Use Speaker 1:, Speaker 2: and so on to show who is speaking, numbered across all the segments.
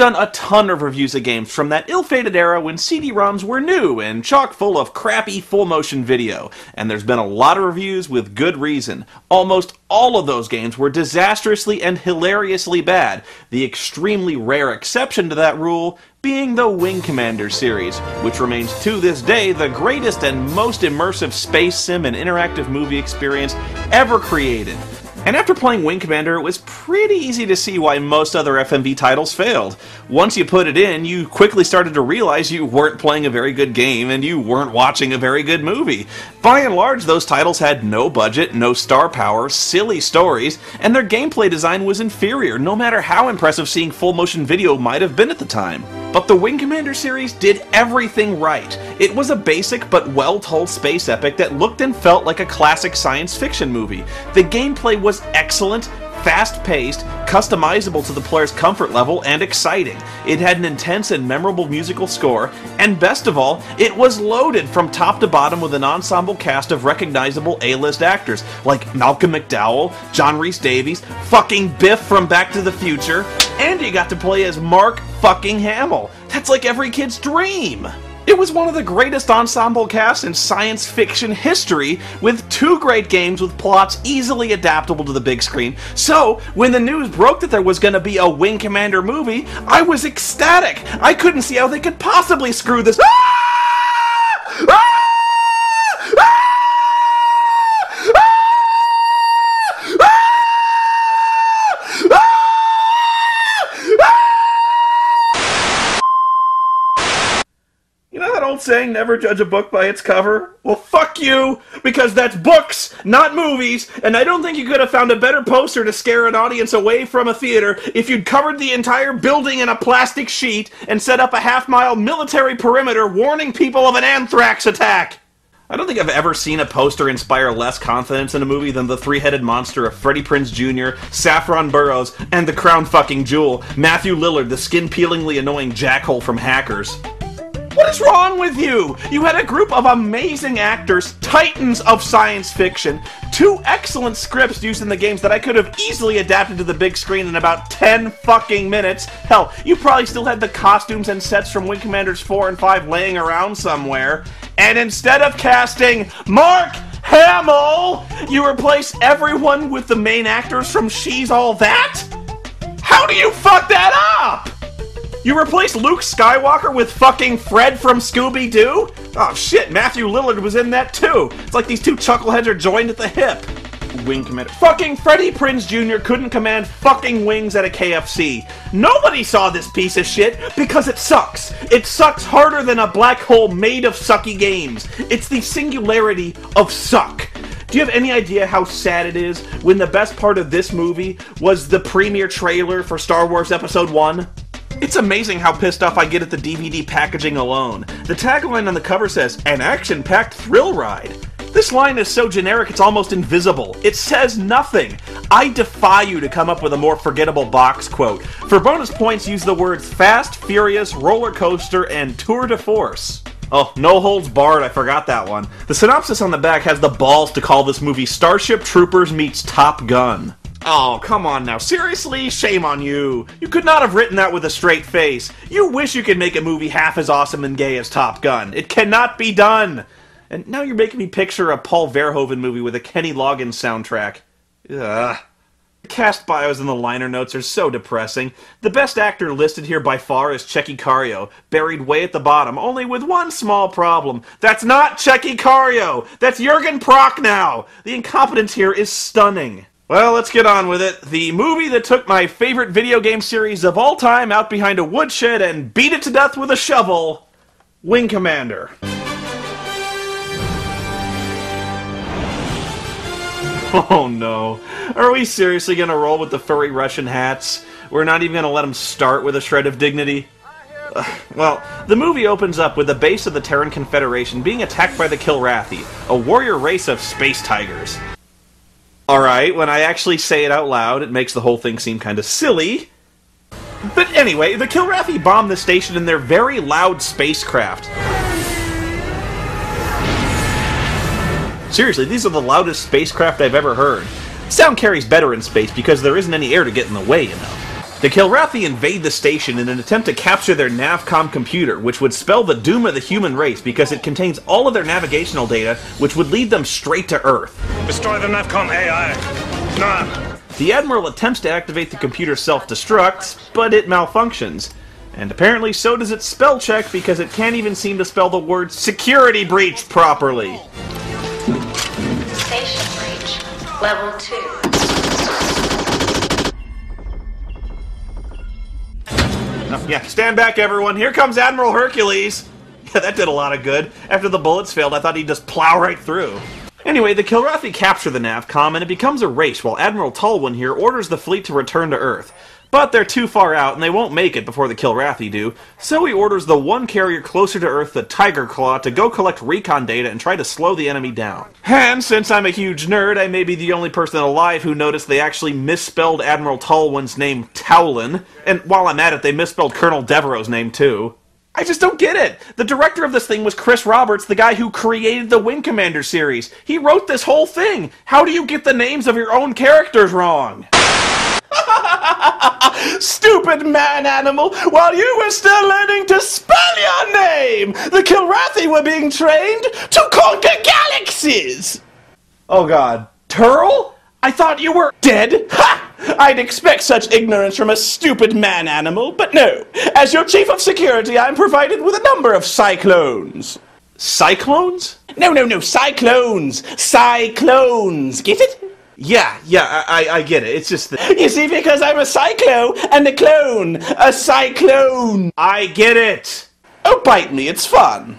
Speaker 1: done a ton of reviews of games from that ill-fated era when CD-ROMs were new and chock full of crappy full-motion video, and there's been a lot of reviews with good reason. Almost all of those games were disastrously and hilariously bad, the extremely rare exception to that rule being the Wing Commander series, which remains to this day the greatest and most immersive space sim and interactive movie experience ever created. And after playing Wing Commander, it was pretty easy to see why most other FMV titles failed. Once you put it in, you quickly started to realize you weren't playing a very good game and you weren't watching a very good movie. By and large, those titles had no budget, no star power, silly stories, and their gameplay design was inferior, no matter how impressive seeing full motion video might have been at the time. But the Wing Commander series did everything right. It was a basic but well told space epic that looked and felt like a classic science fiction movie. The gameplay was excellent, fast paced, customizable to the player's comfort level, and exciting. It had an intense and memorable musical score, and best of all, it was loaded from top to bottom with an ensemble cast of recognizable A list actors like Malcolm McDowell, John Rhys Davies, fucking Biff from Back to the Future, and you got to play as Mark fucking Hamill. That's like every kid's dream. It was one of the greatest ensemble casts in science fiction history, with two great games with plots easily adaptable to the big screen. So, when the news broke that there was going to be a Wing Commander movie, I was ecstatic. I couldn't see how they could possibly screw this. Ah! Ah! Ah! You know that old saying, never judge a book by its cover? Well, fuck you, because that's books, not movies, and I don't think you could have found a better poster to scare an audience away from a theater if you'd covered the entire building in a plastic sheet and set up a half mile military perimeter warning people of an anthrax attack. I don't think I've ever seen a poster inspire less confidence in a movie than the three-headed monster of Freddie Prinze Jr., Saffron Burrows, and the crown fucking jewel, Matthew Lillard, the skin-peelingly annoying jackhole from Hackers. What is wrong with you? You had a group of amazing actors, titans of science fiction, two excellent scripts used in the games that I could have easily adapted to the big screen in about 10 fucking minutes. Hell, you probably still had the costumes and sets from Wing Commanders 4 and 5 laying around somewhere. And instead of casting Mark Hamill, you replace everyone with the main actors from She's All That? How do you fuck that up? You replaced Luke Skywalker with fucking Fred from Scooby Doo? Oh shit, Matthew Lillard was in that too. It's like these two chuckleheads are joined at the hip. Wing commander. Fucking Freddie Prinze Jr. couldn't command fucking wings at a KFC. Nobody saw this piece of shit because it sucks. It sucks harder than a black hole made of sucky games. It's the singularity of suck. Do you have any idea how sad it is when the best part of this movie was the premiere trailer for Star Wars Episode 1? It's amazing how pissed off I get at the DVD packaging alone. The tagline on the cover says, An action packed thrill ride. This line is so generic it's almost invisible. It says nothing. I defy you to come up with a more forgettable box quote. For bonus points, use the words fast, furious, roller coaster, and tour de force. Oh, no holds barred, I forgot that one. The synopsis on the back has the balls to call this movie Starship Troopers meets Top Gun. Oh, come on now. Seriously? Shame on you. You could not have written that with a straight face. You wish you could make a movie half as awesome and gay as Top Gun. It cannot be done. And now you're making me picture a Paul Verhoeven movie with a Kenny Loggins soundtrack. Ugh. The cast bios and the liner notes are so depressing. The best actor listed here by far is Tchéky Karyo, buried way at the bottom, only with one small problem. That's not Tchéky Karyo! That's Jurgen Prochnow! The incompetence here is stunning. Well, let's get on with it. The movie that took my favorite video game series of all time out behind a woodshed and beat it to death with a shovel Wing Commander. Oh no. Are we seriously gonna roll with the furry Russian hats? We're not even gonna let them start with a shred of dignity? Well, the movie opens up with the base of the Terran Confederation being attacked by the Kilrathi, a warrior race of space tigers. Alright, when I actually say it out loud, it makes the whole thing seem kind of silly. But anyway, the Kilrathi bomb the station in their very loud spacecraft. Seriously, these are the loudest spacecraft I've ever heard. Sound carries better in space because there isn't any air to get in the way, you know. The Kilrathi invade the station in an attempt to capture their Navcom computer, which would spell the doom of the human race because it contains all of their navigational data, which would lead them straight to Earth.
Speaker 2: Destroy the Navcom AI. Now.
Speaker 1: The Admiral attempts to activate the computer self-destructs, but it malfunctions. And apparently so does its spell check because it can't even seem to spell the word security breach properly.
Speaker 3: Station breach. Level 2.
Speaker 1: Yeah, stand back, everyone. Here comes Admiral Hercules. Yeah, that did a lot of good. After the bullets failed, I thought he'd just plow right through. Anyway, the Kilrathi capture the Navcom, and it becomes a race while Admiral Tolwyn here orders the fleet to return to Earth. But they're too far out, and they won't make it before the Kilrathi do, so he orders the one carrier closer to Earth, the Tiger Claw, to go collect recon data and try to slow the enemy down. And since I'm a huge nerd, I may be the only person alive who noticed they actually misspelled Admiral Tolwyn's name Towlin, and while I'm at it, they misspelled Colonel Devereaux's name too. I just don't get it. The director of this thing was Chris Roberts, the guy who created the Wing Commander series. He wrote this whole thing. How do you get the names of your own characters wrong? Stupid man animal! While you were still learning to spell your name, the Kilrathi were being trained to conquer galaxies! Oh god. Turl? I thought you were dead? Ha! I'd expect such ignorance from a stupid man animal, but no. As your chief of security, I'm provided with a number of cyclones. Cyclones? No, no, no, cyclones! Cyclones! Get it? Yeah, yeah, I, I, I get it. It's just that. You see, because I'm a cyclo and a clone. A cyclone. I get it. Oh, bite me. It's fun.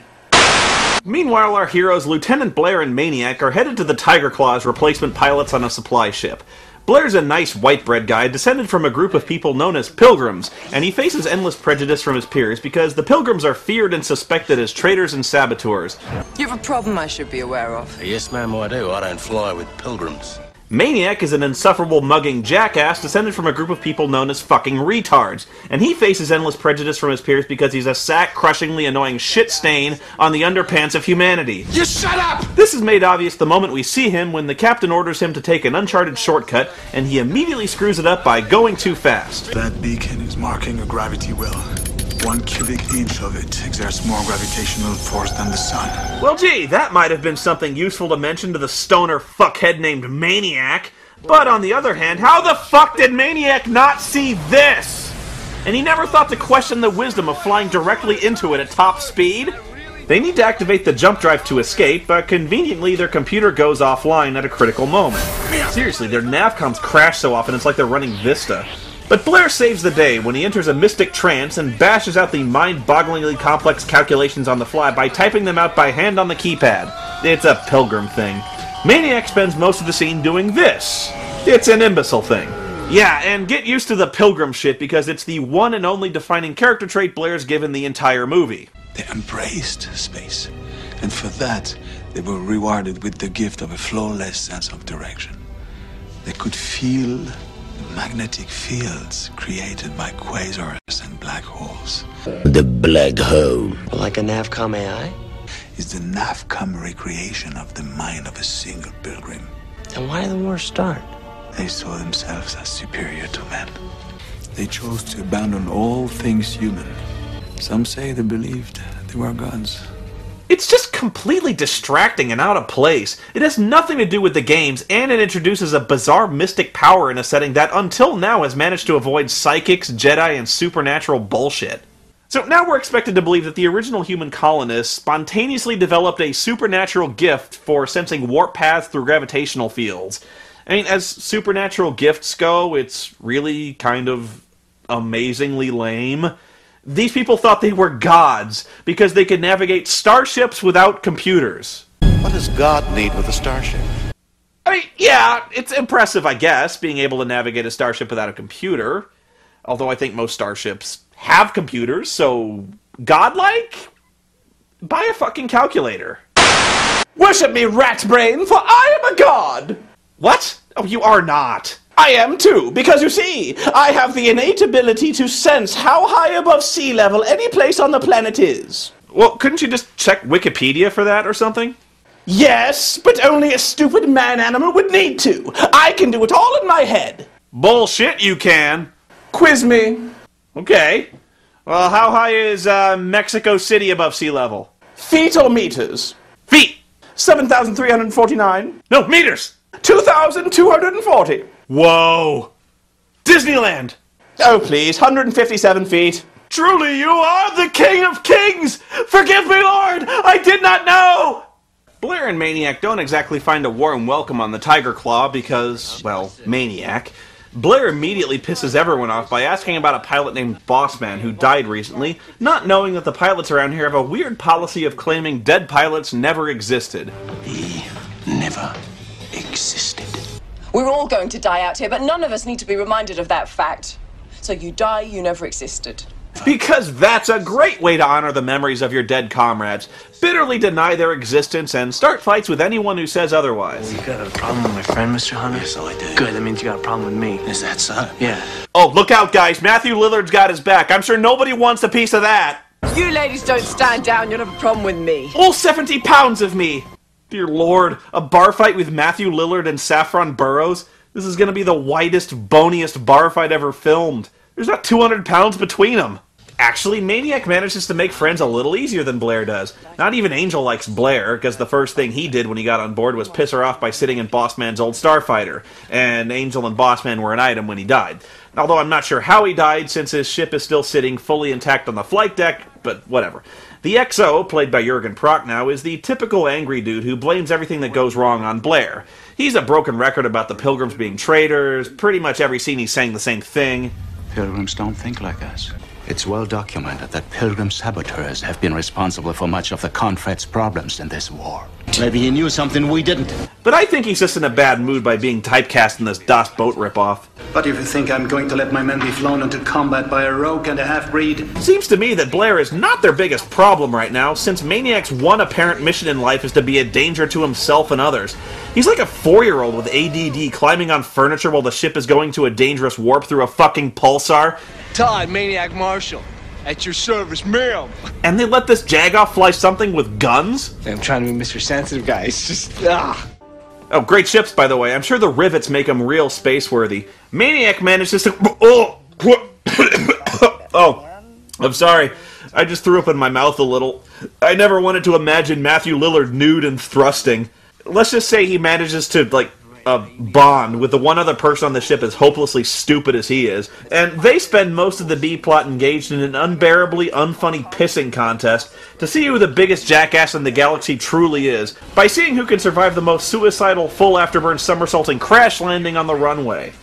Speaker 1: Meanwhile, our heroes, Lieutenant Blair and Maniac, are headed to the Tiger Claw's replacement pilots on a supply ship. Blair's a nice white bread guy descended from a group of people known as pilgrims, and he faces endless prejudice from his peers because the pilgrims are feared and suspected as traitors and saboteurs.
Speaker 4: You have a problem I should be aware of.
Speaker 5: Yes, ma'am, I do. I don't fly with pilgrims.
Speaker 1: Maniac is an insufferable mugging jackass descended from a group of people known as fucking retards, and he faces endless prejudice from his peers because he's a sack-crushingly annoying shit stain on the underpants of humanity.
Speaker 5: You shut up!
Speaker 1: This is made obvious the moment we see him when the captain orders him to take an uncharted shortcut, and he immediately screws it up by going too fast.
Speaker 6: That beacon is marking a gravity well. One cubic inch of it exerts more gravitational force than the sun.
Speaker 1: Well, gee, that might have been something useful to mention to the stoner fuckhead named Maniac. But on the other hand, how the fuck did Maniac not see this? And he never thought to question the wisdom of flying directly into it at top speed? They need to activate the jump drive to escape, but conveniently their computer goes offline at a critical moment. Seriously, their navcoms crash so often it's like they're running Vista. But Blair saves the day when he enters a mystic trance and bashes out the mind-bogglingly complex calculations on the fly by typing them out by hand on the keypad. It's a pilgrim thing. Maniac spends most of the scene doing this. It's an imbecile thing. Yeah, and get used to the pilgrim shit because it's the one and only defining character trait Blair's given the entire movie.
Speaker 6: They embraced space, and for that, they were rewarded with the gift of a flawless sense of direction. They could feel magnetic fields created by quasars and black holes.
Speaker 5: The black hole.
Speaker 7: Like a Navcom AI?
Speaker 6: Is the NAVCOM recreation of the mind of a single pilgrim.
Speaker 7: And why did the war start?
Speaker 6: They saw themselves as superior to men. They chose to abandon all things human. Some say they believed they were gods.
Speaker 1: It's just completely distracting and out of place. It has nothing to do with the games, and it introduces a bizarre mystic power in a setting that until now has managed to avoid psychics, Jedi, and supernatural bullshit. So now we're expected to believe that the original human colonists spontaneously developed a supernatural gift for sensing warp paths through gravitational fields. I mean, as supernatural gifts go, it's really kind of amazingly lame. These people thought they were gods because they could navigate starships without computers.
Speaker 5: What does God need with a starship?
Speaker 1: I mean, yeah, it's impressive, I guess, being able to navigate a starship without a computer. Although I think most starships have computers, so godlike? Buy a fucking calculator. Worship me, rat brain, for I am a god! What? Oh, you are not. I am too, because you see, I have the innate ability to sense how high above sea level any place on the planet is. Well, couldn't you just check Wikipedia for that or something? Yes, but only a stupid man animal would need to. I can do it all in my head. Bullshit, you can. Quiz me. Okay. Well, how high is uh, Mexico City above sea level? Feet or meters? Feet. 7,349. No, meters. 2,240. Whoa. Disneyland. Oh, please. 157 feet. Truly, you are the King of Kings! Forgive me, Lord! I did not know! Blair and Maniac don't exactly find a warm welcome on the Tiger Claw because, well, Maniac. Blair immediately pisses everyone off by asking about a pilot named Bossman who died recently, not knowing that the pilots around here have a weird policy of claiming dead pilots never existed.
Speaker 6: He never existed.
Speaker 4: We're all going to die out here, but none of us need to be reminded of that fact. So you die, you never existed.
Speaker 1: Because that's a great way to honor the memories of your dead comrades. Bitterly deny their existence and start fights with anyone who says otherwise.
Speaker 7: You got a problem with my friend, Mr. Hunter?
Speaker 6: Yes, I do.
Speaker 7: Good, that means you got a problem with me.
Speaker 6: Is that so?
Speaker 7: Yeah.
Speaker 1: Oh, look out, guys. Matthew Lillard's got his back. I'm sure nobody wants a piece of that.
Speaker 4: You ladies don't stand down, you'll have a problem with me.
Speaker 1: All 70 pounds of me. Dear Lord, a bar fight with Matthew Lillard and Saffron Burrows? This is gonna be the whitest, boniest bar fight ever filmed. There's not 200 pounds between them. Actually, Maniac manages to make friends a little easier than Blair does. Not even Angel likes Blair, because the first thing he did when he got on board was piss her off by sitting in Bossman's old Starfighter, and Angel and Bossman were an item when he died. Although I'm not sure how he died, since his ship is still sitting fully intact on the flight deck, but whatever. The XO, played by Jurgen Prochnow, is the typical angry dude who blames everything that goes wrong on Blair. He's a broken record about the Pilgrims being traitors, pretty much every scene he's saying the same thing.
Speaker 8: Pilgrims don't think like us. It's well documented that Pilgrim saboteurs have been responsible for much of the Confed's problems in this war.
Speaker 5: Maybe he knew something we didn't.
Speaker 1: But I think he's just in a bad mood by being typecast in this Das Boot ripoff.
Speaker 9: But if you think I'm going to let my men be flown into combat by a rogue and a half-breed,
Speaker 1: Seems to me that Blair is not their biggest problem right now, since Maniac's one apparent mission in life is to be a danger to himself and others. He's like a four year old with ADD climbing on furniture while the ship is going to a dangerous warp through a fucking pulsar,
Speaker 10: Todd, Maniac Marshall. At your service, ma'am.
Speaker 1: and they let this Jagoff fly something with guns?
Speaker 10: I'm trying to be Mr. Sensitive, guy. It's just, ah.
Speaker 1: Oh, great ships, by the way. I'm sure the rivets make them real space worthy. Maniac manages to. Oh! oh, I'm sorry. I just threw up in my mouth a little. I never wanted to imagine Matthew Lillard nude and thrusting. Let's just say he manages to, like, uh, bond with the one other person on the ship as hopelessly stupid as he is, and they spend most of the B plot engaged in an unbearably unfunny pissing contest to see who the biggest jackass in the galaxy truly is, by seeing who can survive the most suicidal full afterburn somersaulting crash landing on the runway.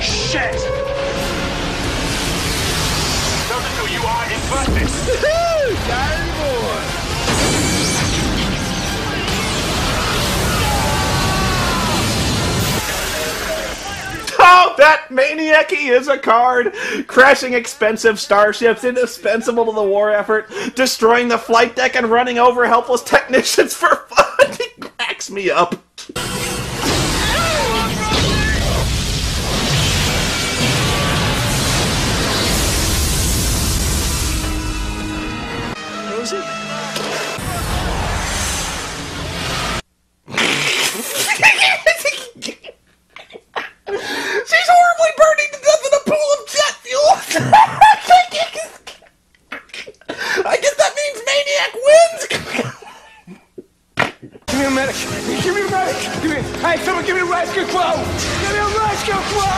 Speaker 2: Shit!
Speaker 1: Oh, that maniac he is a card! Crashing expensive starships, indispensable to the war effort, destroying the flight deck and running over helpless technicians for fun! he cracks me up.
Speaker 10: Give me a rescue quote. Give me a rescue quote.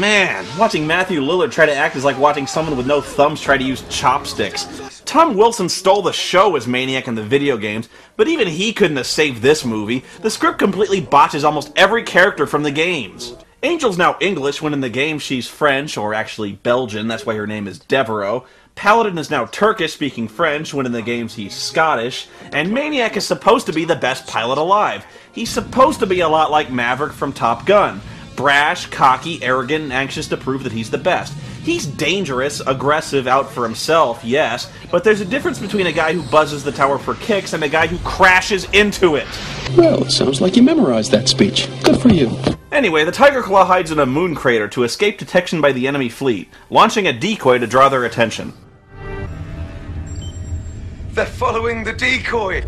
Speaker 1: Man, watching Matthew Lillard try to act is like watching someone with no thumbs try to use chopsticks. Tom Wilson stole the show as Maniac in the video games, but even he couldn't have saved this movie. The script completely botches almost every character from the games. Angel's now English when in the game she's French, or actually Belgian, that's why her name is Devereaux. Paladin is now Turkish speaking French when in the games he's Scottish, and Maniac is supposed to be the best pilot alive. He's supposed to be a lot like Maverick from Top Gun brash, cocky, arrogant, and anxious to prove that he's the best. He's dangerous, aggressive, out for himself, yes, but there's a difference between a guy who buzzes the tower for kicks and a guy who crashes into it.
Speaker 11: Well, it sounds like you memorized that speech. Good for you.
Speaker 1: Anyway, the Tiger Claw hides in a moon crater to escape detection by the enemy fleet, launching a decoy to draw their attention.
Speaker 10: They're following the decoy.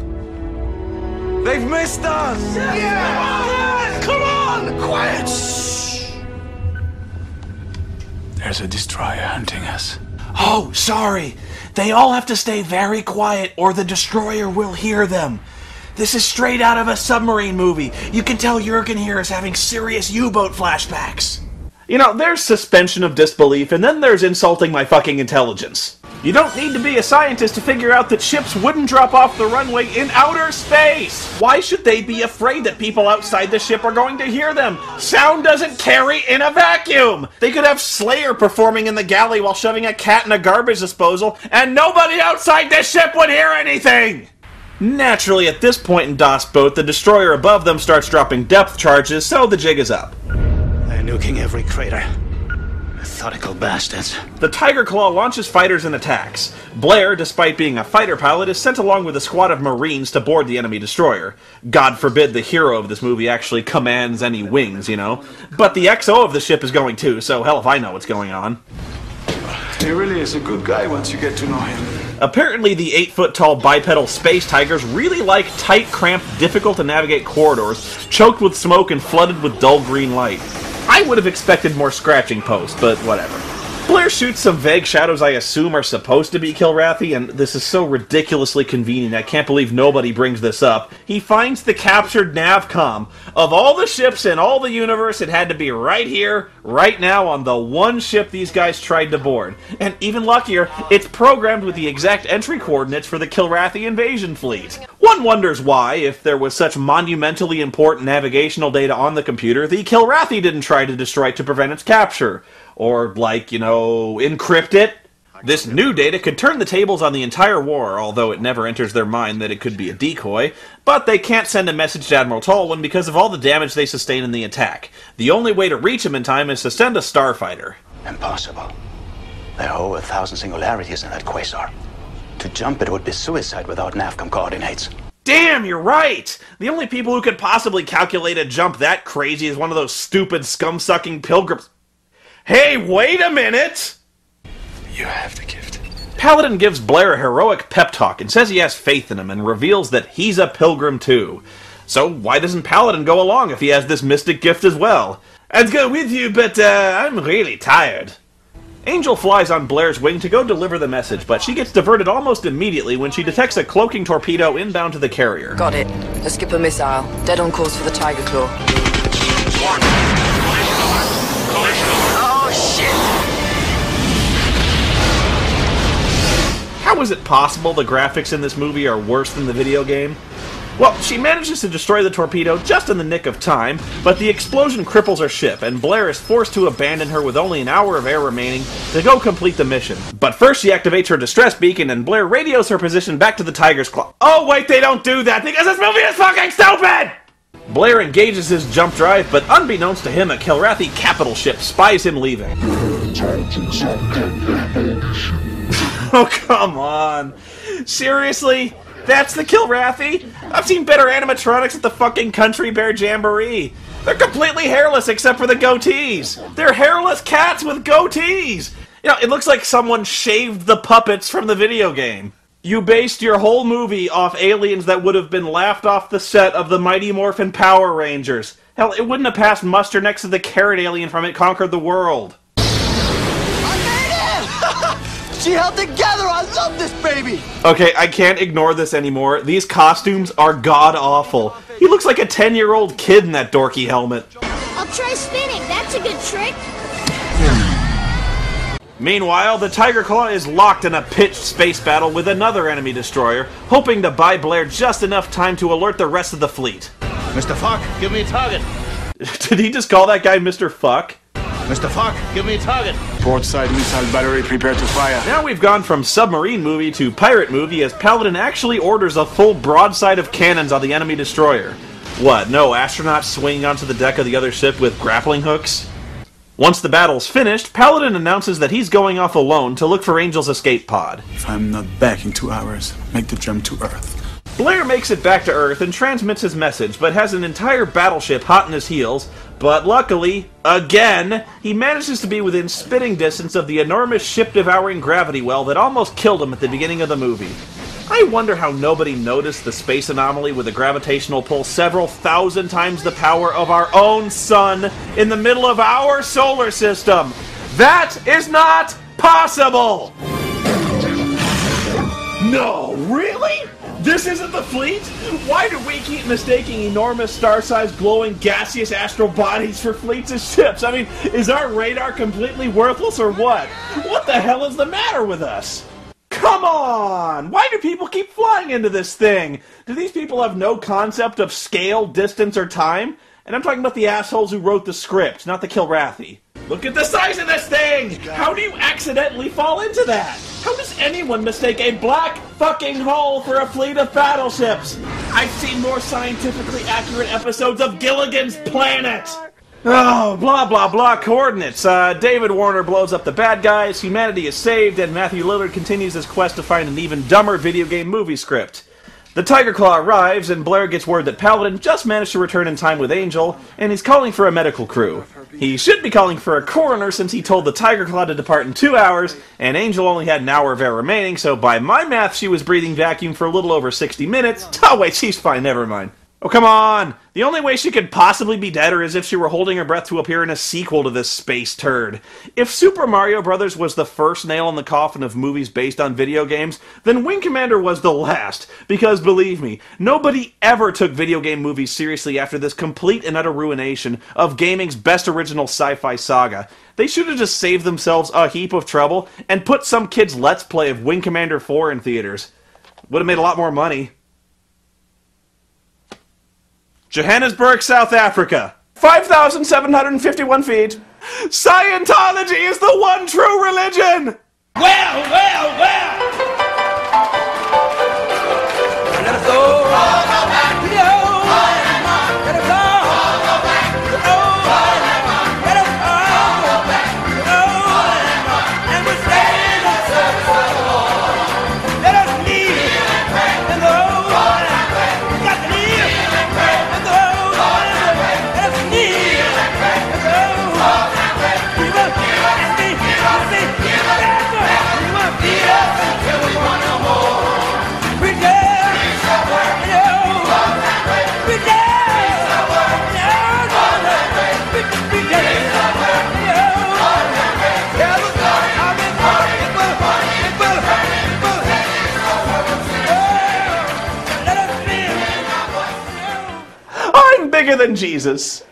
Speaker 10: They've missed us. Yeah. Come on. Quiet.
Speaker 6: There's a destroyer hunting us.
Speaker 1: Oh, sorry. They all have to stay very quiet or the destroyer will hear them. This is straight out of a submarine movie. You can tell Jurgen here is having serious U boat flashbacks. You know, there's suspension of disbelief, and then there's insulting my fucking intelligence. You don't need to be a scientist to figure out that ships wouldn't drop off the runway in outer space! Why should they be afraid that people outside the ship are going to hear them? Sound doesn't carry in a vacuum! They could have Slayer performing in the galley while shoving a cat in a garbage disposal, and nobody outside the ship would hear anything! Naturally, at this point in Das Boot, the destroyer above them starts dropping depth charges, so the jig is up.
Speaker 8: They're nuking every crater. Methodical bastards.
Speaker 1: The Tiger Claw launches fighters and attacks. Blair, despite being a fighter pilot, is sent along with a squad of Marines to board the enemy destroyer. God forbid the hero of this movie actually commands any wings, you know. But the XO of the ship is going too, so hell if I know what's going on.
Speaker 6: He really is a good guy once you get to know him.
Speaker 1: Apparently, the 8 foot tall bipedal space tigers really like tight, cramped, difficult to navigate corridors, choked with smoke and flooded with dull green light. I would have expected more scratching posts, but whatever. Blair shoots some vague shadows I assume are supposed to be Kilrathi, and this is so ridiculously convenient, I can't believe nobody brings this up. He finds the captured Navcom. Of all the ships in all the universe, it had to be right here, right now, on the one ship these guys tried to board. And even luckier, it's programmed with the exact entry coordinates for the Kilrathi invasion fleet. One wonders why, if there was such monumentally important navigational data on the computer, the Kilrathi didn't try to destroy it to prevent its capture or like, you know, encrypt it. This new data could turn the tables on the entire war, although it never enters their mind that it could be a decoy. But they can't send a message to Admiral Tolwyn because of all the damage they sustain in the attack. The only way to reach him in time is to send a starfighter.
Speaker 8: Impossible. There are over a thousand singularities in that quasar. To jump it would be suicide without NAVCOM coordinates.
Speaker 1: Damn, you're right! The only people who could possibly calculate a jump that crazy is one of those stupid scum-sucking pilgrims. Hey, wait a minute!
Speaker 6: You have the gift.
Speaker 1: Paladin gives Blair a heroic pep talk and says he has faith in him and reveals that he's a pilgrim too. So why doesn't Paladin go along if he has this mystic gift as well? I'd go with you, but uh, I'm really tired. Angel flies on Blair's wing to go deliver the message, but she gets diverted almost immediately when she detects a cloaking torpedo inbound to the carrier.
Speaker 4: Got it. A skipper missile. Dead on course for the Tiger Claw.
Speaker 2: Oh, shit!
Speaker 1: How is it possible the graphics in this movie are worse than the video game? Well, she manages to destroy the torpedo just in the nick of time, but the explosion cripples her ship, and Blair is forced to abandon her with only an hour of air remaining to go complete the mission. But first, she activates her distress beacon, and Blair radios her position back to the Tiger's Claw. Oh, wait, they don't do that because this movie is fucking stupid! Blair engages his jump drive, but unbeknownst to him, a Kilrathi capital ship spies him leaving. oh, come on. Seriously? That's the Kilrathi? I've seen better animatronics at the fucking Country Bear Jamboree. They're completely hairless except for the goatees. They're hairless cats with goatees. You know, it looks like someone shaved the puppets from the video game. You based your whole movie off aliens that would have been laughed off the set of the Mighty Morphin Power Rangers. Hell, it wouldn't have passed muster next to the carrot alien from It Conquered the World.
Speaker 10: She held together. I love this baby.
Speaker 1: Okay, I can't ignore this anymore. These costumes are god awful. He looks like a 10 year old kid in that dorky helmet.
Speaker 12: I'll try spinning. That's a good trick.
Speaker 1: Meanwhile, the Tiger Claw is locked in a pitched space battle with another enemy destroyer, hoping to buy Blair just enough time to alert the rest of the fleet.
Speaker 5: Mr. Fuck, give me a target.
Speaker 1: Did he just call that guy Mr. Fuck?
Speaker 5: Mr. Fuck, give me a target.
Speaker 6: Port side missile battery prepare to fire.
Speaker 1: Now we've gone from submarine movie to pirate movie as Paladin actually orders a full broadside of cannons on the enemy destroyer. What, no astronauts swinging onto the deck of the other ship with grappling hooks? Once the battle's finished, Paladin announces that he's going off alone to look for Angel's escape pod.
Speaker 6: If I'm not back in two hours, make the jump to Earth.
Speaker 1: Blair makes it back to Earth and transmits his message, but has an entire battleship hot in his heels. But luckily, again, he manages to be within spitting distance of the enormous ship devouring gravity well that almost killed him at the beginning of the movie. I wonder how nobody noticed the space anomaly with a gravitational pull several thousand times the power of our own sun in the middle of our solar system. That is not possible! No, really? This isn't the fleet? Why do we keep mistaking enormous star-sized glowing gaseous astral bodies for fleets of ships? I mean, is our radar completely worthless or what? What the hell is the matter with us? Come on! Why do people keep flying into this thing? Do these people have no concept of scale, distance, or time? And I'm talking about the assholes who wrote the script, not the Kilrathi. Look at the size of this thing! How do you accidentally fall into that? How does anyone mistake a black fucking hole for a fleet of battleships? I've seen more scientifically accurate episodes of Gilligan's Planet! Oh, blah blah blah coordinates. Uh, David Warner blows up the bad guys, humanity is saved, and Matthew Lillard continues his quest to find an even dumber video game movie script. The Tiger Claw arrives, and Blair gets word that Paladin just managed to return in time with Angel, and he's calling for a medical crew. He should be calling for a coroner since he told the Tiger Claw to depart in two hours, and Angel only had an hour of air remaining, so by my math, she was breathing vacuum for a little over 60 minutes. Oh, wait, she's fine, never mind. Oh, come on! The only way she could possibly be deader is if she were holding her breath to appear in a sequel to this space turd. If Super Mario Bros. was the first nail in the coffin of movies based on video games, then Wing Commander was the last. Because believe me, nobody ever took video game movies seriously after this complete and utter ruination of gaming's best original sci-fi saga. They should have just saved themselves a heap of trouble and put some kid's Let's Play of Wing Commander 4 in theaters. Would have made a lot more money. Johannesburg, South Africa. 5,751 feet. Scientology is the one true religion!
Speaker 10: Well, well, well! Let us go!
Speaker 1: Than Jesus.